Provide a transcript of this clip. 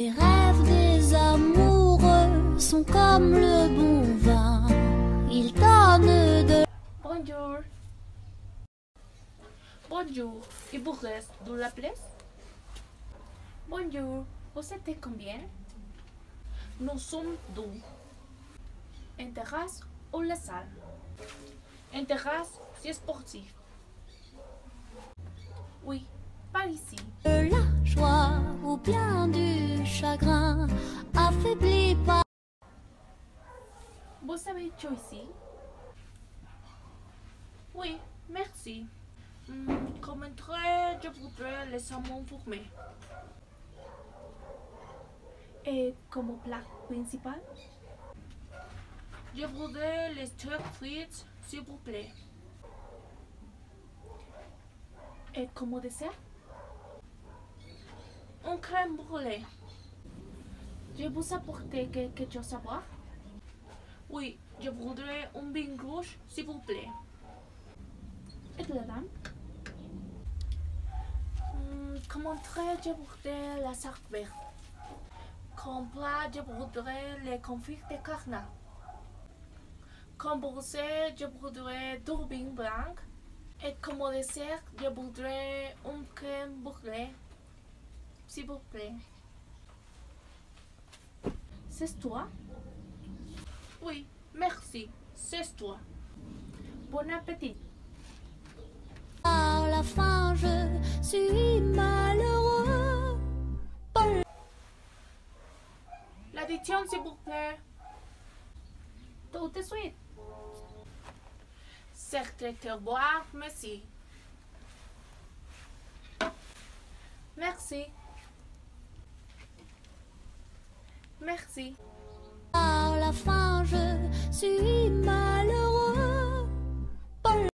Les rêves des amoureux sont comme le bon vin. Ils donnent de Bonjour. Bonjour. Il vous reste de la place? Bonjour. Vous êtes combien? Nous sommes deux. Une terrasse ou la salle? Une terrasse, c'est sportif. Oui, par ici. la Vous savez ici Oui, merci. Hmm, comme entrée, je voudrais les salmons fourmés. Et comme plat principal? Je voudrais les steaks frites, s'il vous plaît. Et comme dessert? Un crème brûlée. Je vous apporter quelque chose à boire? Oui, je voudrais un vin rouge, s'il vous plaît. Et la dame Hmm, Comme entrée, je voudrais la sarte verte? Comme plat, je voudrais les confits de carnat. Comme boursée, je voudrais du vin blanc. Et comme dessert, je voudrais un crème brûlée. S'il vous plaît. C'est toi? Oui, merci. C'est toi. Bon appétit. la fin, je suis malheureux. L'addition, s'il vous plaît. Tout de suite. Secrétaire boire, merci. Merci. Merci. À la fin, je suis